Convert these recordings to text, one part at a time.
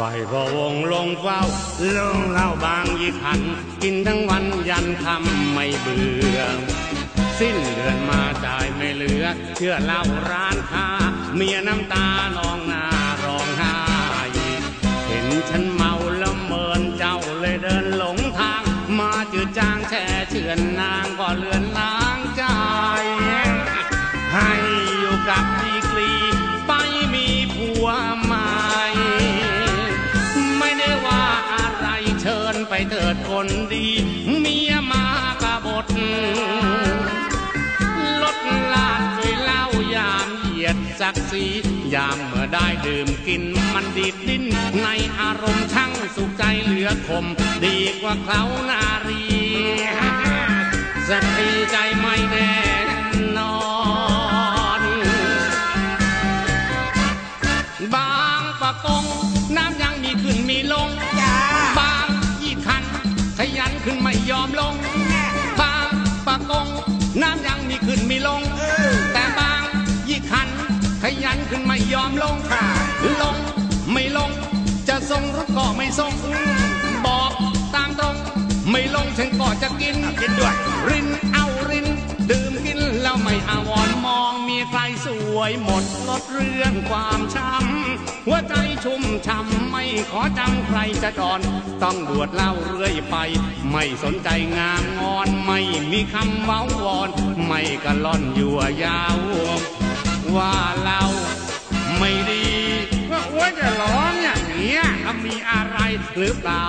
ไฟพะวงลงเฝ้าลงเหล้าบางยี่ขัน กินทั้งวันยันคำไม่เบื่อ สิ้นเดือนมาจ่ายไม่เหลือ เชื่อเหล้าร้านค้า เมียน้ำตานองหน้าร้องไห้เห็นฉันมา เถิดคนดี เมียมากระบดลดลาดด้วยเหล้ายามเหยียดศักดิ์ศรียามเมื่อได้ดื่มกินมันดีดดิ้น ในอารมณ์ช่างสุขใจเหลือคม ดีกว่าเขานารีสตรีใจไม่ น้ำยังมีขึ้นมีลงเออแต่บางยี่ขัน ขยันขึ้นไม่ยอมลงค่ะลงไม่ลง จะทรงหรือก็ไม่ทรงบอกตามตรง ไม่ลงฉันก็จะกินกินด้วย ยหมดลดเรื่องความช้ำ หัวใจชุ่มช่ำไม่ขอจำใครจะจรต้องดวดเหล้าเรื่อยไป ไม่สนใจงามงอนไม่มีคำเว้าวอน ไม่กะล่อนยั่วยาว ว่าเราไม่ดีว่าอ้วนจะร้องอย่างเนี้ยถ้ามีอะไรหรือเปล่า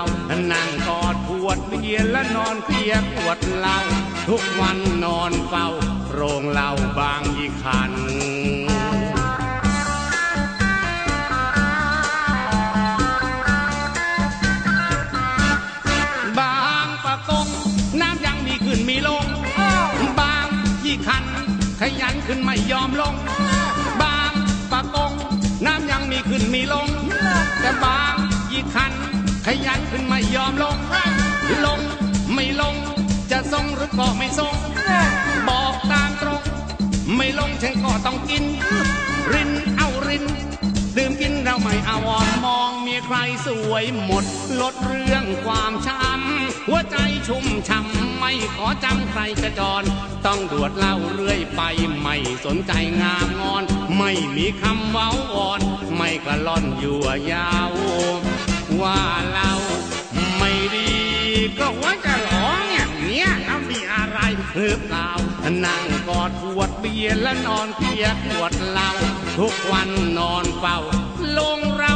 นั่งกอดขวดเบียร์และนอนเคลียร์ขวดเหล้าทุกวันนอนเฝ้า โรงเหล้าบางยี่ขัน บางปะกงน้ำยังมีขึ้นมีลง บางยี่ขัน ขยันขึ้นไม่ยอมลง บางปะกงน้ำยังมีขึ้นมีลง แต่บางยี่ขัน ขยันขึ้นไม่ยอมลง ลงไม่ลง จะทรงหรือก็ไม่ทรง ลงฉันก็ต้องกิน รินเอาริน ดื่มกินเราไม่อาวรมองมีใครสวยหมด ลดเรื่องความช้ำหัวใจชุ่มช่ำไม่ขอจำใครจะจร ต้องดวดเหล้าเรื่อยไปไม่สนใจงามงอน ไม่มีคำเว้าวอน ไม่กระล่อนยั่วยาว ว่าเราไม่ดี ก็หัวจะร้องอย่างเนี้ยถ้ามีอะไรหรือเปล่า นั่งกอดขวดเบียร์และนอนเพียขวดเหล้าทุกวันนอนเฝ้าลงเรา